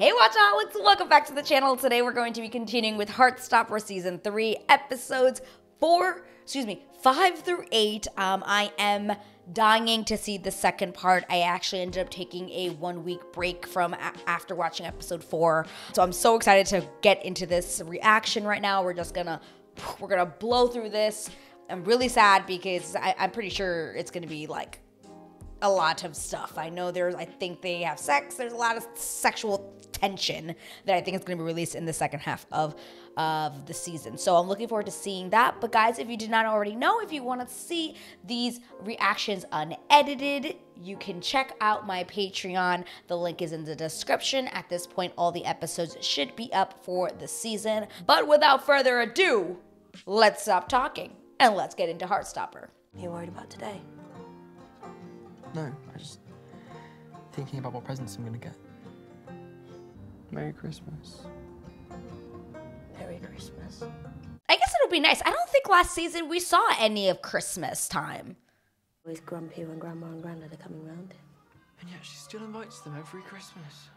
Hey Watch Watchaholics, welcome back to the channel. Today we're going to be continuing with Heartstopper Season 3, episodes 4, excuse me, 5 through 8. Um, I am dying to see the second part. I actually ended up taking a one week break from after watching episode 4. So I'm so excited to get into this reaction right now. We're just gonna, we're gonna blow through this. I'm really sad because I, I'm pretty sure it's gonna be like a lot of stuff. I know there's, I think they have sex. There's a lot of sexual tension that I think is going to be released in the second half of of the season. So I'm looking forward to seeing that. But guys, if you did not already know, if you want to see these reactions unedited, you can check out my Patreon. The link is in the description. At this point, all the episodes should be up for the season. But without further ado, let's stop talking and let's get into Heartstopper. You worried about today? No, I just thinking about what presents I'm gonna get. Merry Christmas. Merry Christmas. I guess it'll be nice. I don't think last season we saw any of Christmas time. Always grumpy when Grandma and Grandad are coming round. And yet she still invites them every Christmas.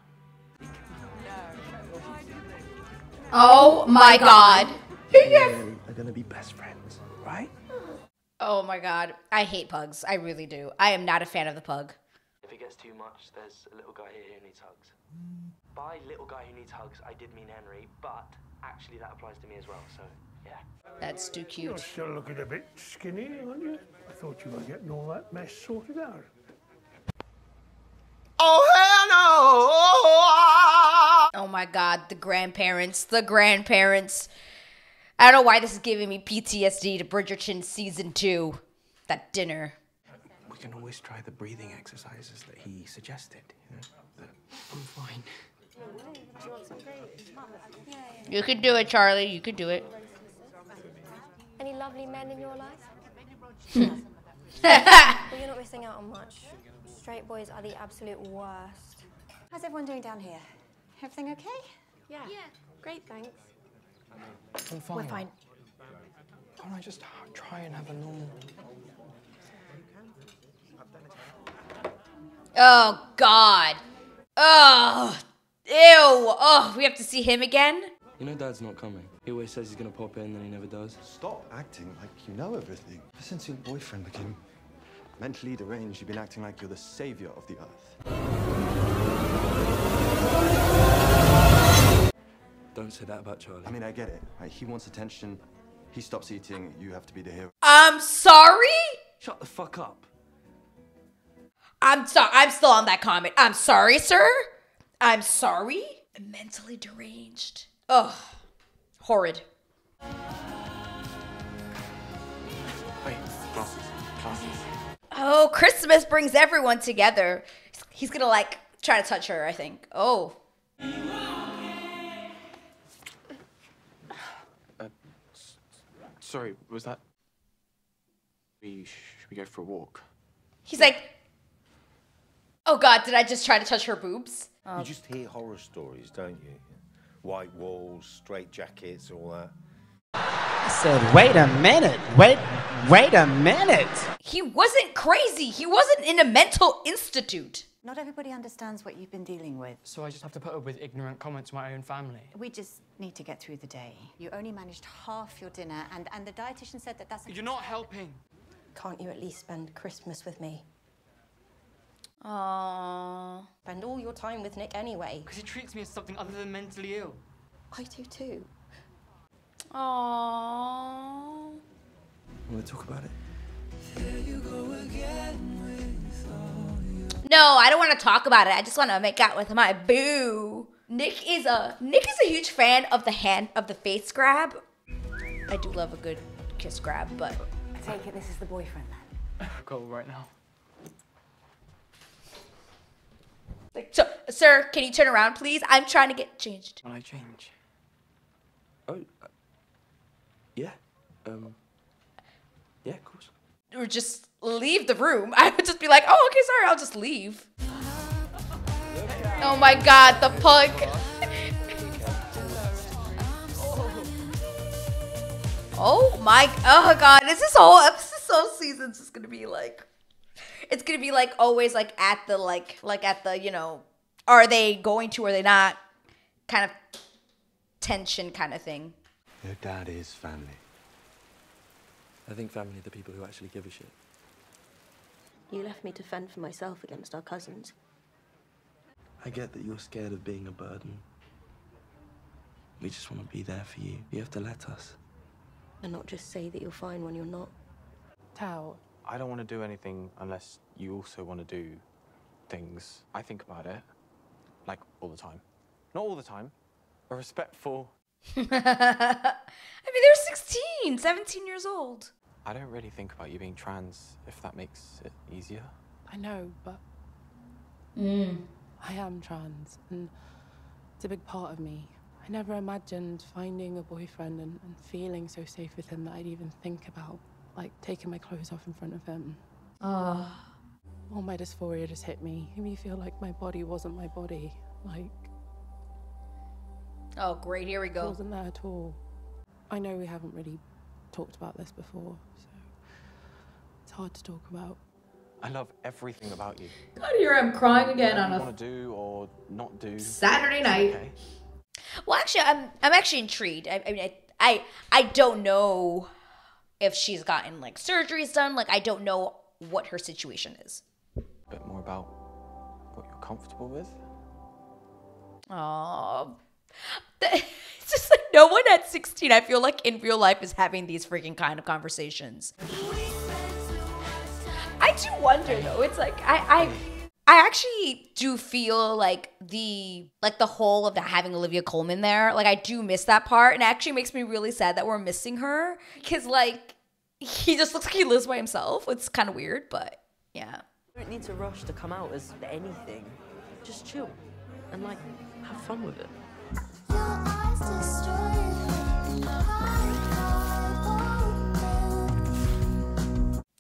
Oh my god. they're gonna be best friends, right? Oh my god. I hate pugs. I really do. I am not a fan of the pug. If it gets too much, there's a little guy here who needs hugs. By little guy who needs hugs, I did mean Henry, but actually that applies to me as well, so yeah. That's too cute. You're still looking a bit skinny, aren't you? I thought you were getting all that mess sorted out. Oh, hell no! Oh my god, the grandparents, the grandparents. I don't know why this is giving me PTSD to Bridgerton season two. That dinner. We can always try the breathing exercises that he suggested. You know? I'm fine. You can do it, Charlie. You can do it. Any lovely men in your life? well, you're not missing out on much. Straight boys are the absolute worst. How's everyone doing down here? Everything okay? Yeah. Yeah. Great, thanks. I'm fine. We're fine. Can't I just try and have a normal... Oh, God. Oh, ew. Oh, we have to see him again? You know Dad's not coming. He always says he's gonna pop in, then he never does. Stop acting like you know everything. Ever since your boyfriend became mentally deranged, you've been acting like you're the savior of the earth. Don't say that about Charlie. I mean, I get it. Right? He wants attention. He stops eating. You have to be the hero. I'm sorry? Shut the fuck up. I'm sorry. I'm still on that comment. I'm sorry, sir. I'm sorry. I'm Mentally deranged. Ugh. Horrid. Wait, glasses. Glasses. Oh, Christmas brings everyone together. He's gonna like try to touch her, I think. Oh. Sorry, was that? We should we go for a walk? He's like, oh God, did I just try to touch her boobs? Um, you just hear horror stories, don't you? White walls, straight jackets, all that. I said, wait a minute, wait, wait a minute. He wasn't crazy. He wasn't in a mental institute. Not everybody understands what you've been dealing with. So I just have to put up with ignorant comments from my own family. We just need to get through the day. You only managed half your dinner, and, and the dietitian said that that's... You're not helping. Can't you at least spend Christmas with me? Aww. Spend all your time with Nick anyway. Because he treats me as something other than mentally ill. I do too. Aww. Want to talk about it? No, I don't want to talk about it. I just want to make out with my boo. Nick is a Nick is a huge fan of the hand of the face grab. I do love a good kiss grab, but I take it this is the boyfriend then. Go right now. Like, so, sir, can you turn around, please? I'm trying to get changed. When I change. Oh, uh, yeah. Um, yeah, of course. Or just leave the room. I would just be like, oh, okay, sorry, I'll just leave. Oh my god, the pug. oh my, oh god, is this whole episode, this whole season's just gonna be like it's gonna be like always like at the like like at the you know are they going to or are they not kind of tension kind of thing. Your dad is family. I think family are the people who actually give a shit. You left me to fend for myself against our cousins. I get that you're scared of being a burden. We just want to be there for you. You have to let us. And not just say that you're fine when you're not. Tao. I don't want to do anything unless you also want to do things. I think about it, like all the time. Not all the time. A respectful. I mean, they're 16, 17 years old. I don't really think about you being trans, if that makes it easier. I know, but Mm. I am trans, and it's a big part of me. I never imagined finding a boyfriend and, and feeling so safe with him that I'd even think about, like, taking my clothes off in front of him. Oh. All my dysphoria just hit me. Made me feel like my body wasn't my body. Like, Oh, great. Here we it go. wasn't there at all. I know we haven't really talked about this before, so it's hard to talk about. I love everything about you. God, here I'm crying again on What a want to do or not do. Saturday night. okay. Well, actually, I'm I'm actually intrigued. I, I mean, I, I I don't know if she's gotten like surgeries done. Like, I don't know what her situation is. A bit more about what you're comfortable with. Oh, it's just like no one at 16. I feel like in real life is having these freaking kind of conversations. I do wonder though. It's like I I I actually do feel like the like the whole of the having Olivia Colman there. Like I do miss that part, and it actually makes me really sad that we're missing her because like he just looks like he lives by himself. It's kind of weird, but yeah. You don't need to rush to come out as anything. Just chill and like have fun with it.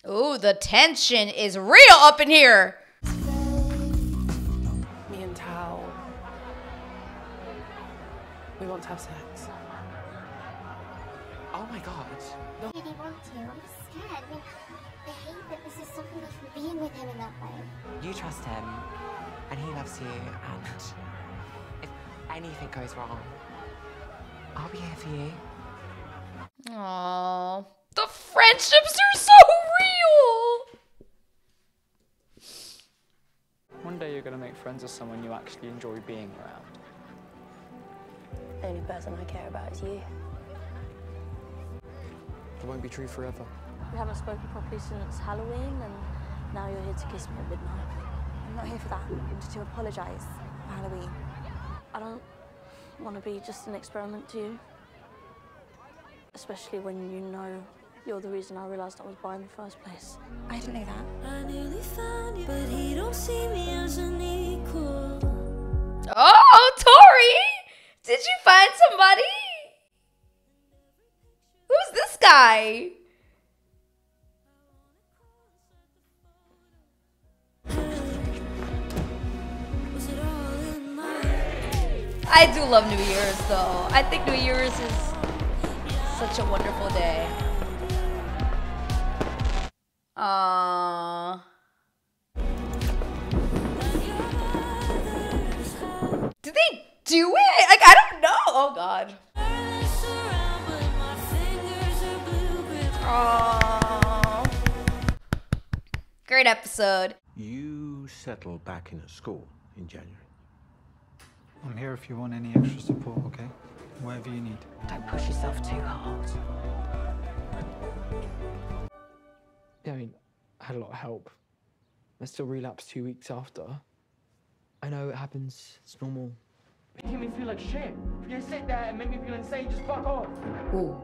Ooh, the tension is real up in here. Me and Tao, we want to have sex. Oh my god. Maybe want to. I'm scared. I mean, I hate that this is stopping me from being with him in that way. You trust him, and he loves you, and if anything goes wrong, I'll be here for you. Aww. The friendships are so real. One day you're going to make friends with someone you actually enjoy being around. The only person I care about is you. It won't be true forever. We haven't spoken properly since Halloween, and now you're here to kiss me at midnight. I'm not here for that. I'm just to apologise for Halloween. I don't want to be just an experiment to you. Especially when you know you're the reason I realised I was bi in the first place. I didn't know that. I nearly found you, but he don't see me as an equal. Oh, Tori! Did you find somebody? Who's this guy? I do love New Year's though. I think New Year's is such a wonderful day. Aww. Did they do it? Like I don't know. Oh god. Aww. Great episode. You settled back in at school in January. I'm here if you want any extra support, okay? Whatever you need. Don't push yourself too hard. Yeah, I mean, I had a lot of help. I still relapsed two weeks after. I know it happens. It's normal. Making me feel like shit. If you sit there and make me feel insane, just fuck off. Ooh.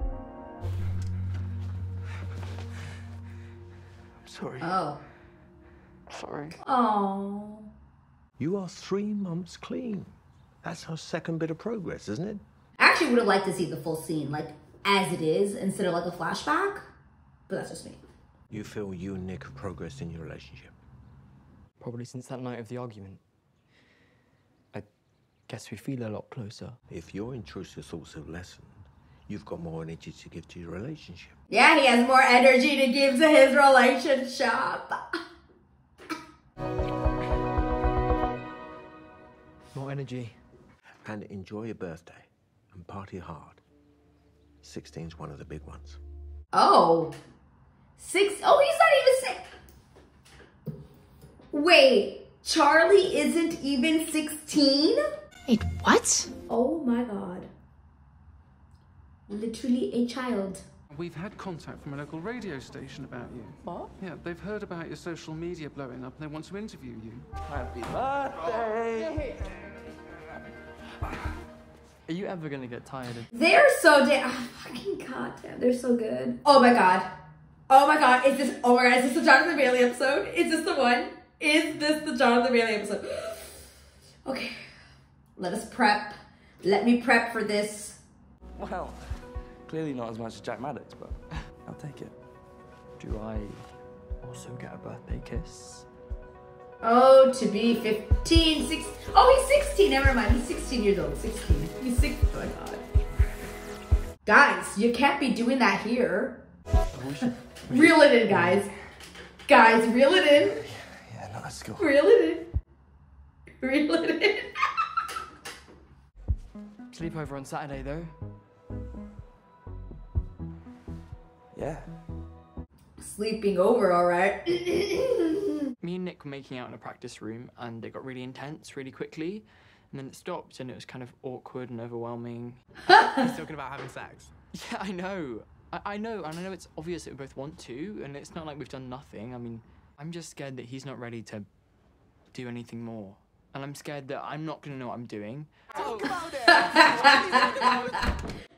I'm sorry. Oh. Sorry. Oh. You are three months clean. That's our second bit of progress, isn't it? I actually would have liked to see the full scene, like as it is, instead of like a flashback. But that's just me. You feel you and Nick have progressed in your relationship. Probably since that night of the argument. I guess we feel a lot closer. If your intrusive thoughts have lessened, you've got more energy to give to your relationship. Yeah, he has more energy to give to his relationship. More energy. And enjoy your birthday and party hard. 16's one of the big ones. Oh. Six. Oh, he's not even six. Wait, Charlie isn't even 16? Wait, what? Oh my god. Literally a child. We've had contact from a local radio station about you. What? Yeah, they've heard about your social media blowing up and they want to interview you. Happy birthday! Are you ever gonna get tired of They're so damn. Oh, fucking god damn, they're so good. Oh my god. Oh my god, is this. Oh my god, is this the Jonathan Bailey episode? Is this the one? Is this the Jonathan Bailey episode? Okay, let us prep. Let me prep for this. Well, clearly not as much as Jack Maddox, but I'll take it. Do I also get a birthday kiss? Oh, to be 15, 16. Oh, he's 16. Never mind. He's 16 years old. 16. He's 6. Oh my god. Guys, you can't be doing that here. Reel it in, guys. Guys, reel it in. Yeah, not at school. Reel it in. Reel it in. Sleepover on Saturday, though. Yeah. Sleeping over, alright. Me and Nick were making out in a practice room, and it got really intense really quickly. And then it stopped, and it was kind of awkward and overwhelming. He's talking about having sex. Yeah, I know. I, I know, and I know it's obvious that we both want to, and it's not like we've done nothing. I mean, I'm just scared that he's not ready to do anything more. And I'm scared that I'm not gonna know what I'm doing.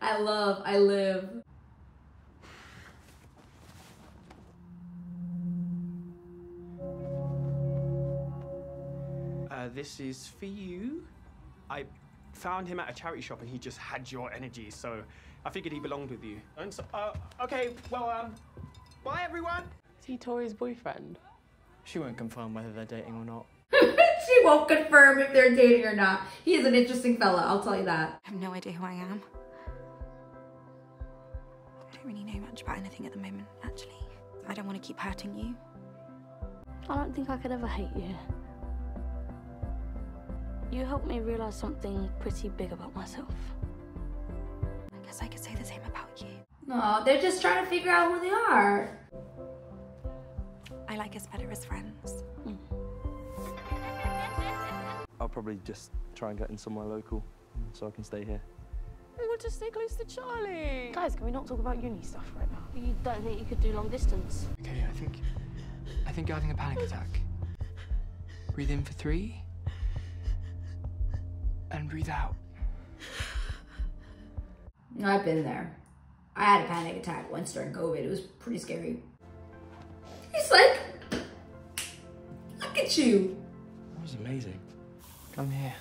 I love, I live. Uh, this is for you. I found him at a charity shop and he just had your energy, so I figured he belonged with you. And so, uh, okay, well, um, bye everyone. Is he Tori's boyfriend? She won't confirm whether they're dating or not. she won't confirm if they're dating or not. He is an interesting fella, I'll tell you that. I have no idea who I am. I don't really know much about anything at the moment, actually. I don't want to keep hurting you. I don't think I could ever hate you. You helped me realize something pretty big about myself. I guess I could say the same about you. No, they're just trying to figure out who they are. I like us better as friends. Mm. I'll probably just try and get in somewhere local so I can stay here. We want to stay close to Charlie. Guys, can we not talk about uni stuff right now? You don't think you could do long distance? Okay, I think. I think you're having a panic attack. Breathe in for three. And breathe out. I've been there. I had a panic attack once during COVID. It was pretty scary. He's like, look at you. That was amazing. Come here.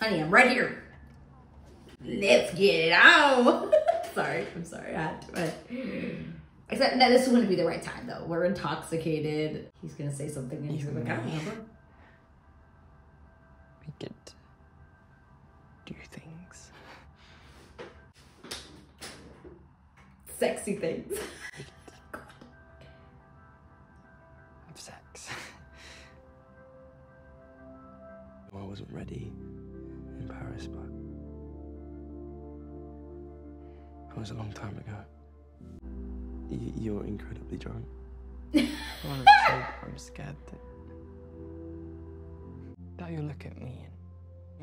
Honey, I'm right here. Let's get it on. sorry, I'm sorry. I had to. but- Except no, this wouldn't going to be the right time though. We're intoxicated. He's gonna say something and he's like, I don't remember. Do things. Sexy things. Have sex. I wasn't ready in Paris, but it was a long time ago. Y- You're incredibly drunk. Oh, I'm scared that, that you'll look at me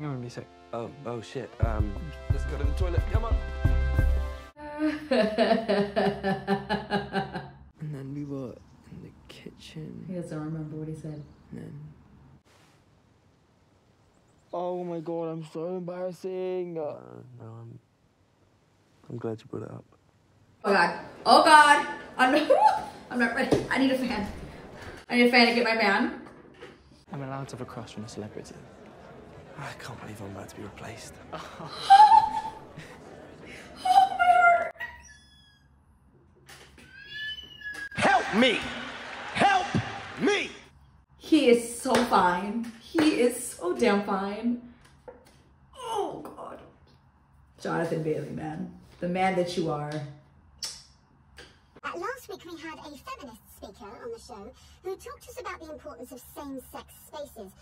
and you're gonna be sick. Oh, oh shit. Um, let's go to the toilet. Come on. And then we were in the kitchen. He doesn't remember what he said. And then. Oh my god, I'm so embarrassing. No, no, I'm. I'm glad you brought it up. Oh god. Oh god. I'm not, I'm not ready. I need a fan. I need a fan to get my man. I'm allowed to have a crush on a celebrity. I can't believe I'm about to be replaced. Oh my heart. Help me! Help me! He is so fine. He is so damn fine. Oh god. Jonathan Bailey, man. The man that you are. Uh, last week we had a feminist speaker on the show who talked to us about the importance of same-sex spaces.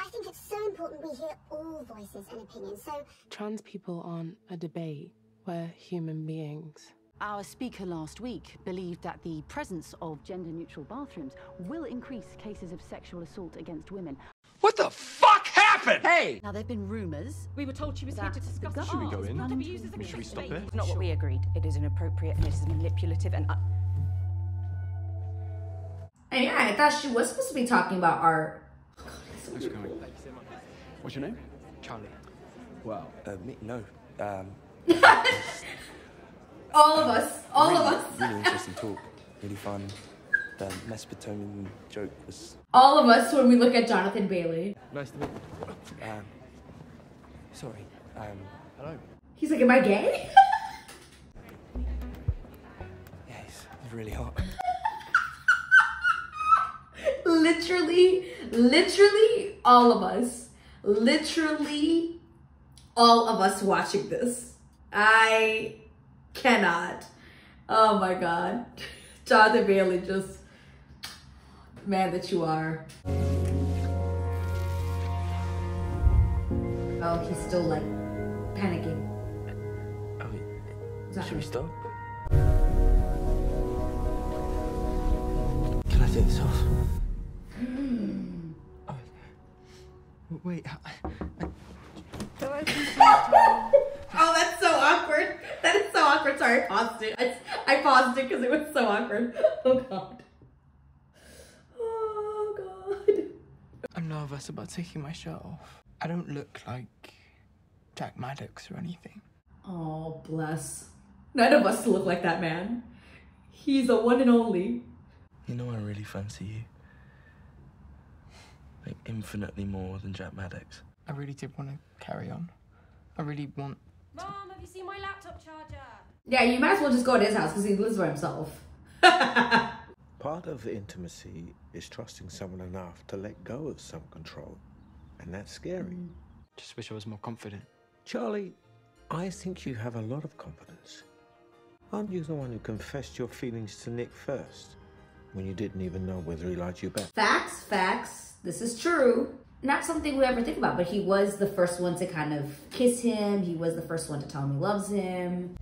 I think it's so important we hear all voices and opinions. So Trans people aren't a debate. We're human beings. Our speaker last week believed that the presence of gender neutral bathrooms will increase cases of sexual assault against women. What the fuck happened? Hey! Now, there have been rumours. We were told she was here to discuss the Should we go in? not abuse as a Should we stop debate. it? It's not what we agreed. It is inappropriate and it is manipulative and. Uh, and yeah, I thought she was supposed to be talking about art. Thanks for coming. Thank you so much. What's your name? Charlie. Wow. Uh, me? No. Um, All of us. All really, of us. really interesting talk. Really fun. The Mesopotamian joke was. All of us when we look at Jonathan Bailey. Nice to meet you. Um, sorry. Um, hello. He's like, am I gay? Yeah, he's really hot. literally, literally all of us. Literally all of us watching this. I cannot. Oh my god. Jonathan Bailey just man that you are. Oh, he's still like panicking. Oh, should we stop? Can I take this off? Oh, wait. Oh, that's so awkward. That is so awkward. Sorry, I paused it. I, I paused it because it was so awkward. Oh god. Oh god. I'm nervous about taking my shirt off. I don't look like Jack Maddox or anything. Oh, bless. None of us look like that man. He's a one and only. You know I really fancy you. Like infinitely more than Jack Maddox. I really did want to carry on. I really want. Mom, have you seen my laptop charger? Yeah, you might as well just go to his house because he lives by himself. Part of intimacy is trusting someone enough to let go of some control. And that's scary. Mm. Just wish I was more confident. Charlie, I think you have a lot of confidence. Aren't you the one who confessed your feelings to Nick first? When you didn't even know whether he liked you back? Facts, facts. This is true. Not something we ever think about, but he was the first one to kind of kiss him. He was the first one to tell him he loves him.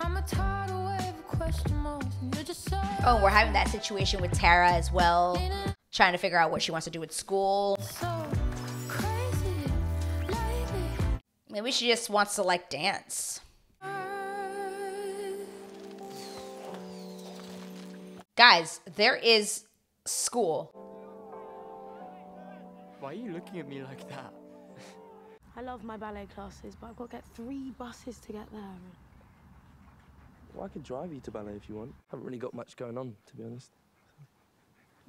I'm a tidal wave question marks, you're just so Oh, we're having that situation with Tara as well, trying to figure out what she wants to do with school. Maybe she just wants to like dance. Guys, there is school. Why are you looking at me like that? I love my ballet classes, but I've got to get three buses to get there. Well, I could drive you to ballet if you want. I Haven't really got much going on, to be honest.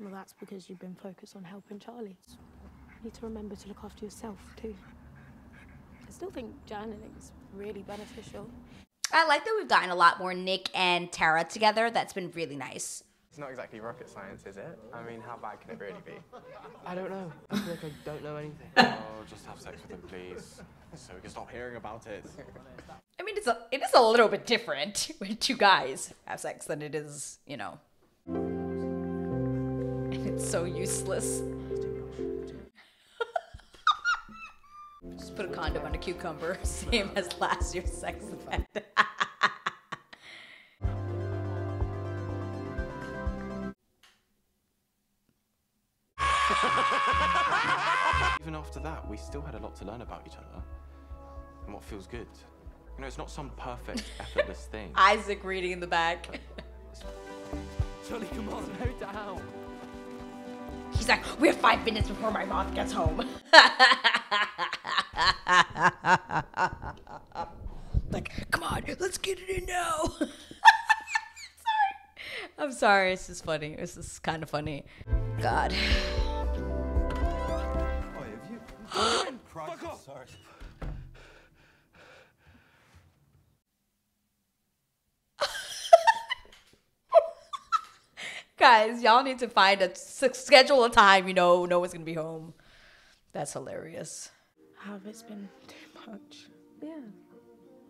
Well, that's because you've been focused on helping Charlie. You need to remember to look after yourself, too. I still think journaling's really beneficial. I like that we've gotten a lot more Nick and Tara together. That's been really nice. It's not exactly rocket science, is it? I mean, how bad can it really be? I don't know. I feel like I don't know anything. oh, just have sex with him, please. So we can stop hearing about it. I mean, it's a, it is a little bit different when two guys have sex than it is, you know. And it's so useless. Just put a condom on a cucumber, same as last year's sex event. Even after that, we still had a lot to learn about each other and what feels good. You know, it's not some perfect, effortless thing. Isaac reading in the back. Charlie, come on, slow down. He's like, we have five minutes before my mom gets home. like, come on, let's get it in now. sorry. I'm sorry, this is funny. This is kind of funny. God. Fuck off! Sorry. Guys, y'all need to find a s- schedule a time you know no one's gonna be home. That's hilarious. Have it's been too much. Yeah.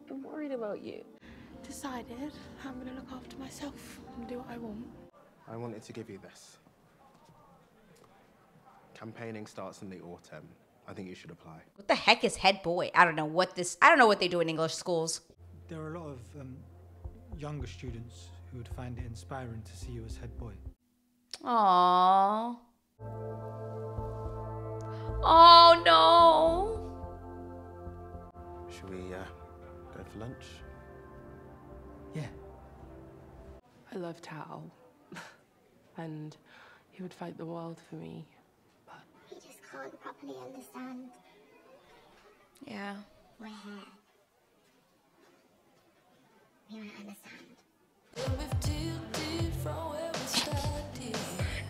I'm worried about you. Decided I'm gonna look after myself and do what I want. I wanted to give you this. Campaigning starts in the autumn. I think you should apply. What the heck is head boy? I don't know what this. I don't know what they do in English schools. There are a lot of um, younger students who would find it inspiring to see you as head boy. Aww. Oh no. Should we uh, go for lunch? Yeah. I love Tao. and he would fight the world for me. He just can't properly understand. Yeah. We're here. Don't understand.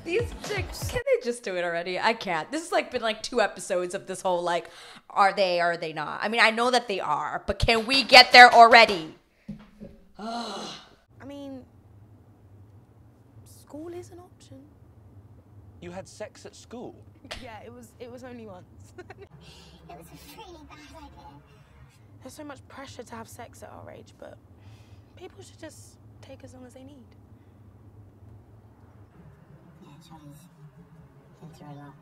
These chicks, can they just do it already? I can't. This has like been like two episodes of this whole like, are they, are they not? I mean, I know that they are, but can we get there already? I mean, school is an option. You had sex at school? Yeah, it was. It was only once. It was a really bad idea. There's so much pressure to have sex at our age, but people should just take as long as they need. Yeah, Charlie's been through a lot.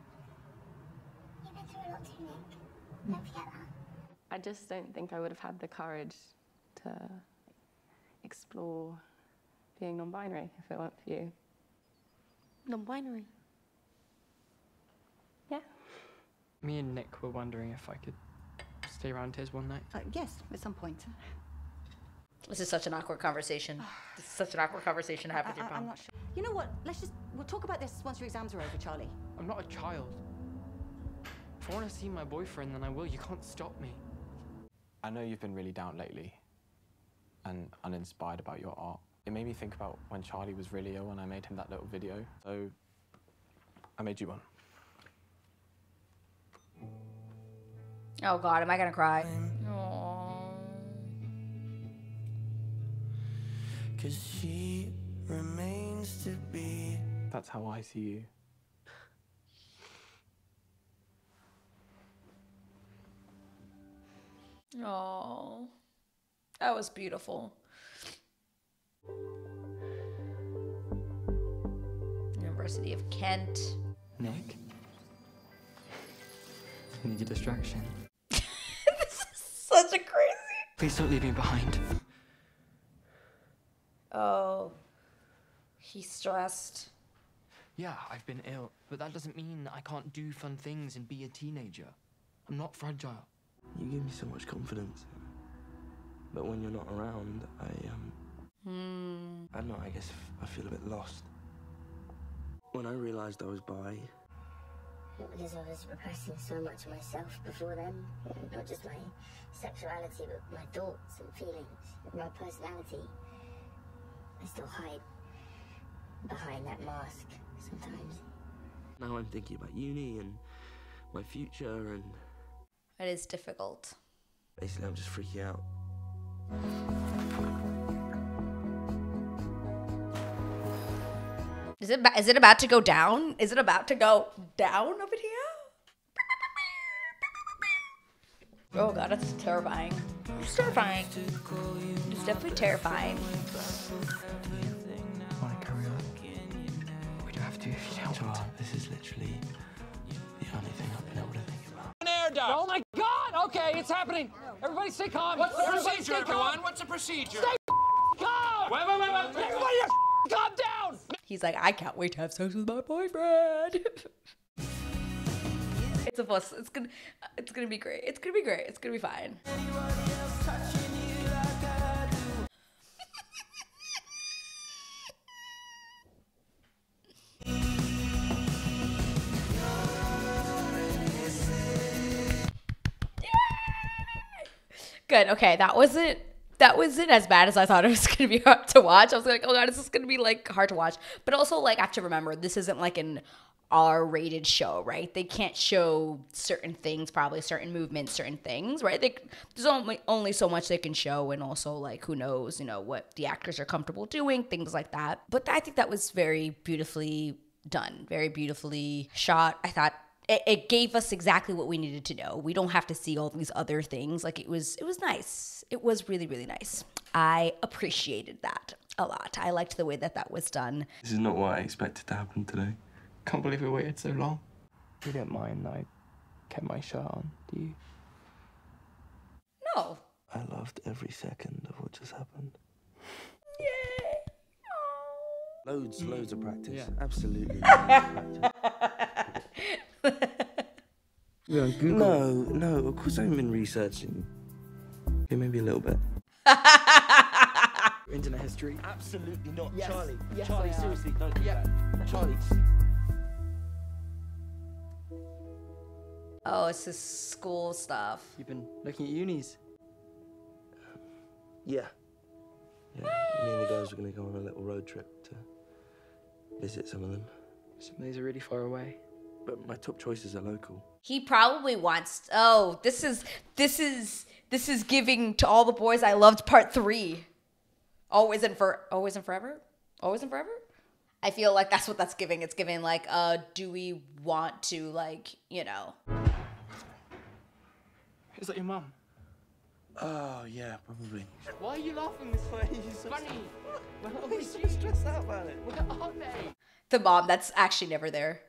You've been through a lot too, Nick. Don't forget that. I just don't think I would have had the courage to explore being non binary if it weren't for you. Non binary. Yeah. Me and Nick were wondering if I could stay around his one night. Uh, yes, at some point. This is such an awkward conversation. This is such an awkward conversation to have with your I, am not sure. You know what? Let's just we'll talk about this once your exams are over, Charlie. I'm not a child. If I want to see my boyfriend, then I will. You can't stop me. I know you've been really down lately and uninspired about your art. It made me think about when Charlie was really ill and I made him that little video. So I made you one. Oh God, am I gonna cry? Aww. Cause she remains to be. That's how I see you. Oh, that was beautiful. University of Kent. Nick? I need a distraction. Such a crazy. Please don't leave me behind. Oh, he's stressed. Yeah, I've been ill, but that doesn't mean I can't do fun things and be a teenager. I'm not fragile. You give me so much confidence. But when you're not around, I, um, Hmm. I don't know, I guess I feel a bit lost. When I realised I was bi, Because I was repressing so much of myself before then. Not just my sexuality, but my thoughts and feelings, my personality. I still hide behind that mask sometimes. now I'm thinking about uni and my future, and It is difficult. basically I'm just freaking out. Is it? ba- Is it about to go down? Is it about to go down over here? Oh God, that's terrifying. It's terrifying. It's definitely terrifying. Want to carry on? We don't have to if you don't Joel, this is literally the only thing I've been able to think about. An air duct. Oh my God! Okay, it's happening. Everybody, stay calm. What's the Everybody procedure, stay calm. everyone? What's the procedure? Stay calm. Wait, wait, wait, wait. Everybody, calm down. He's like, I can't wait to have sex with my boyfriend. it's a fuss. It's gonna. It's gonna be great. It's gonna be great. It's gonna be fine. Good. Okay, that wasn't that wasn't as bad as I thought it was gonna be hard to watch. I was like, oh god, this is gonna be like hard to watch. But also, like, I have to remember this isn't like an R-rated show, right? They can't show certain things, probably certain movements, certain things, right? They, there's only only so much they can show, and also like who knows, you know, what the actors are comfortable doing, things like that. But I think that was very beautifully done, very beautifully shot. I thought it, it gave us exactly what we needed to know. We don't have to see all these other things. Like it was, it was nice. It was really, really nice. I appreciated that a lot. I liked the way that that was done. This is not what I expected to happen today. Can't believe we waited so long. You don't mind I kept my shirt on, do you? No. I loved every second of what just happened. Yay. Loads, loads of practice. Absolutely. Yeah, Google. No, no, of course I haven't been researching. Okay, maybe a little bit. Internet history. Absolutely not. Yes. Charlie, Yes, Charlie, I have. seriously, don't do Yeah. that. Charlie. Oh, it's this school stuff. You've been looking at unis. Yeah. Yeah, me and the girls are going to go on a little road trip to visit some of them. Some of these are really far away. But my top choices are local. He probably wants. Oh, this is this is this is giving to all the boys I loved part three. Always and for always and forever, always and forever. I feel like that's what that's giving. It's giving like, uh, do we want to like, you know? Is that your mum? Oh, yeah, probably. Why are you laughing this way? It's funny. Why are you so stressed out about it? Where are they? The mom that's actually never there.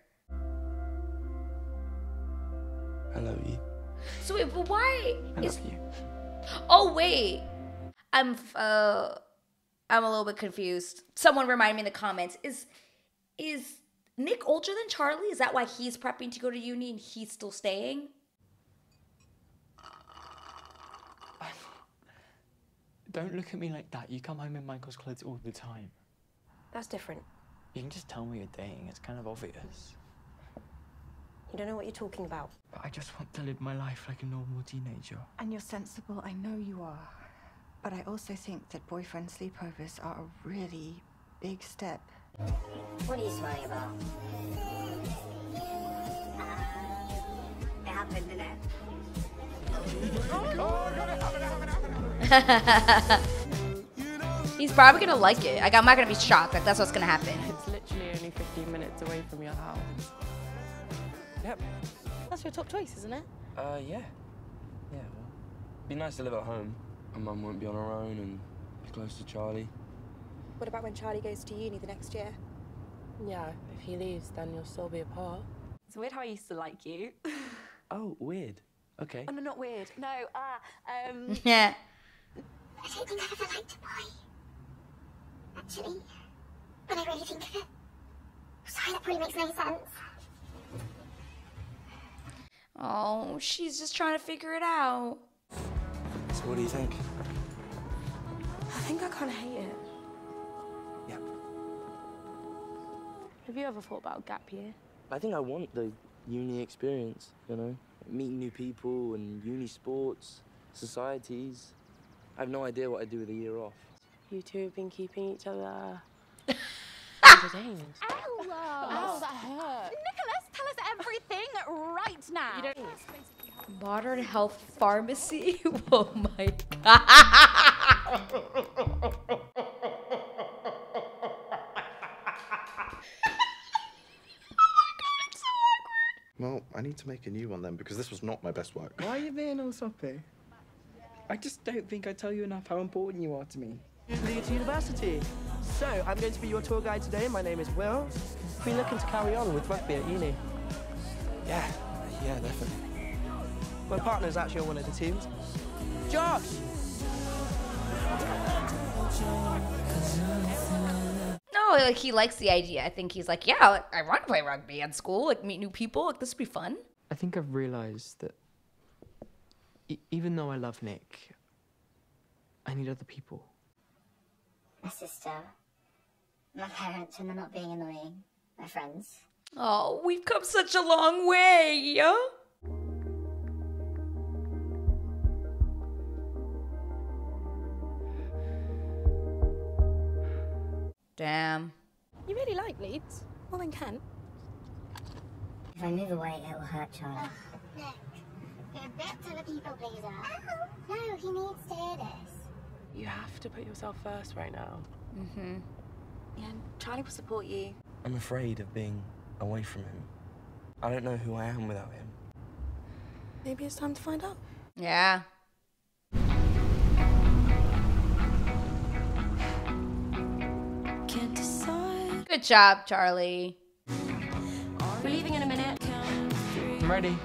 I love you. So wait, but why I is? love you. Oh wait, I'm uh, I'm a little bit confused. Someone remind me in the comments. Is is Nick older than Charlie? Is that why he's prepping to go to uni and he's still staying? Don't look at me like that. You come home in Michael's clothes all the time. That's different. You can just tell me you're dating. It's kind of obvious. You don't know what you're talking about. But I just want to live my life like a normal teenager. And you're sensible, I know you are. But I also think that boyfriend sleepovers are a really big step. What are you smiling about? It happened, didn't it? he's probably gonna like it. Like I'm not gonna be shocked. Like that's what's gonna happen. It's literally only 15 minutes away from your house. Yep. That's your top choice, isn't it? Uh, yeah. Yeah, well, be nice to live at home. My mum won't be on her own and be close to Charlie. What about when Charlie goes to uni the next year? Yeah, if he leaves, then you'll still be apart. It's weird how I used to like you. Oh, weird. Okay. Oh, no, not weird. No, ah, um. Yeah. I don't think I've ever liked a boy. Actually, when I really think of it. Sorry, that probably makes no sense. Oh, she's just trying to figure it out. So what do you think? I think I kind of hate it. Yeah. Have you ever thought about a gap year? I think I want the uni experience, you know? Meeting new people and uni sports, societies. I have no idea what I'd do with a year off. You two have been keeping each other entertained. Ow! Ow, that hurt. Nicholas, tell us everything right now. You. Modern health pharmacy. Oh my god. Oh well, I need to make a new one then because this was not my best work. Why are you being all soppy? I just don't think I tell you enough how important you are to me. Leeds University. So, I'm going to be your tour guide today. My name is Will. Been looking to carry on with rugby at uni. Yeah, uh, yeah, definitely. My partner's actually on one of the teams. Josh! No, like he likes the idea. I think he's like, yeah, like, I want to play rugby at school, like meet new people. Like this would be fun. I think I've realised that e- even though I love Nick, I need other people. My sister, my parents when they're not being annoying, my friends. Oh, we've come such a long way. Yeah. Damn. You really like Leeds? More than Kent? If I move away, it will hurt Charlie. Nick, you're a bit of a people pleaser. No, he needs to hear this. You have to put yourself first right now. Mm-hmm. Yeah, Charlie will support you. I'm afraid of being away from him. I don't know who I am without him. Maybe it's time to find out. Yeah. Can't decide. Good job, Charlie. We're leaving in a minute. I'm ready.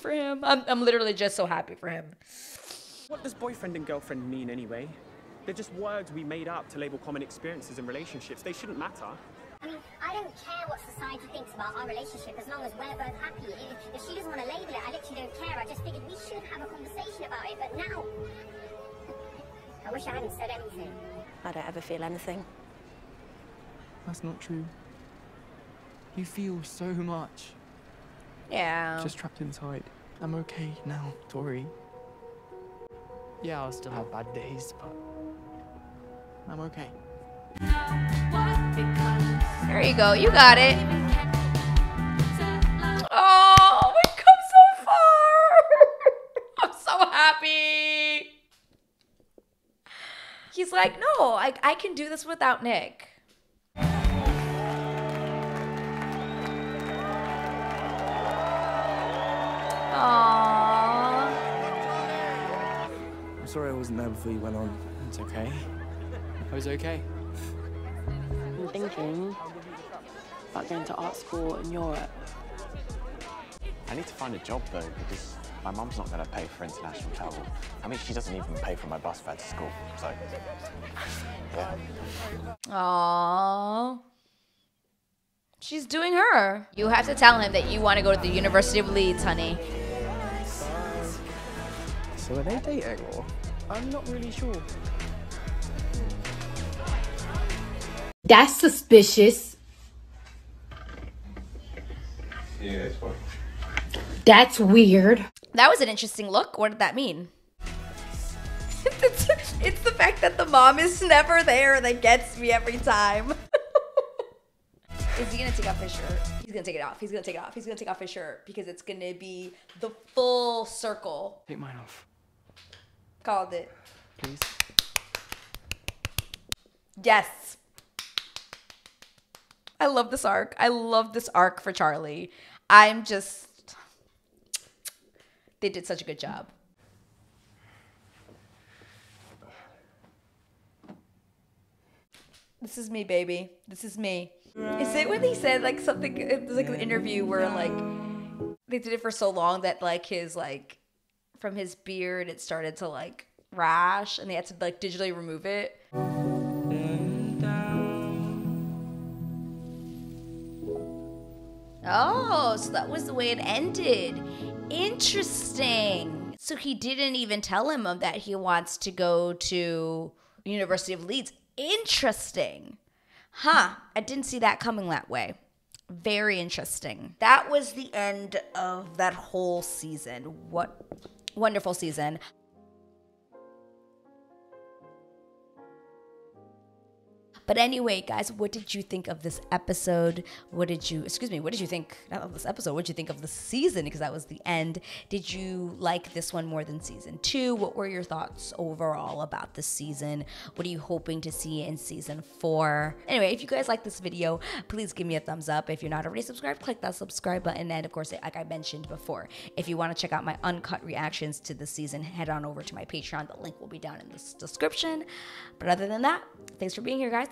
For him. I'm, I'm literally just so happy for him. What does boyfriend and girlfriend mean anyway? They're just words we made up to label common experiences and relationships. They shouldn't matter. I mean, I don't care what society thinks about our relationship as long as we're both happy. If, if she doesn't want to label it, I literally don't care. I just figured we should have a conversation about it, but now. I wish I hadn't said anything. I don't ever feel anything. That's not true. You feel so much. Yeah. Just trapped inside. I'm okay now, Tori. Yeah, I'll still have bad days, but I'm okay. There you go. You got it. Oh, we've come so far. I'm so happy. He's like, no, I, I can do this without Nick. Aww. I'm sorry I wasn't there before you went on. It's okay. I was okay. I'm thinking about going to art school in Europe. I need to find a job though because my mum's not going to pay for international travel. I mean, she doesn't even pay for my bus fare to school. So, yeah. Aww. She's doing her. You have to tell him that you want to go to the University of Leeds, honey. So are they dating or? I'm not really sure. That's suspicious. Yeah, it's fine. That's weird. That was an interesting look. What did that mean? it's, it's the fact that the mom is never there that gets me every time. is he gonna take off his shirt? He's gonna take it off. He's gonna take it off. He's gonna take off his shirt because it's gonna be the full circle. Take mine off, Called it. please. Yes. I love this arc. I love this arc for Charlie. I'm just. They did such a good job. This is me, baby. This is me. Is it when he said like something? It was like an interview where like they did it for so long that like his like from his beard it started to like rash and they had to like digitally remove it. Oh, so that was the way it ended. Interesting. So he didn't even tell him of that he wants to go to University of Leeds. Interesting. Huh. I didn't see that coming that way. Very interesting. That was the end of that whole season. What wonderful season. But anyway, guys, what did you think of this episode? What did you, excuse me, what did you think, not of this episode, what did you think of the season? Because that was the end. Did you like this one more than season two? What were your thoughts overall about this season? What are you hoping to see in season four? Anyway, if you guys like this video, please give me a thumbs up. If you're not already subscribed, click that subscribe button. And of course, like I mentioned before, if you want to check out my uncut reactions to the season, head on over to my Patreon. The link will be down in the description. But other than that, thanks for being here, guys